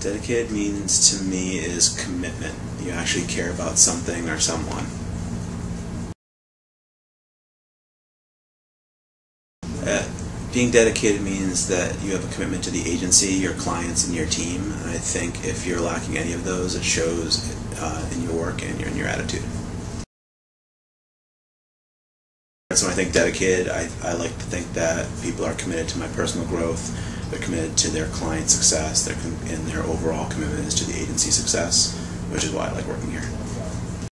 Dedicated means to me is commitment. You actually care about something or someone. Uh, being dedicated means that you have a commitment to the agency, your clients, and your team. I think if you're lacking any of those, it shows uh, in your work and in your attitude. So I think dedicated, I, I like to think that people are committed to my personal growth, they're committed to their client success, com- and their overall commitment is to the agency success, which is why I like working here.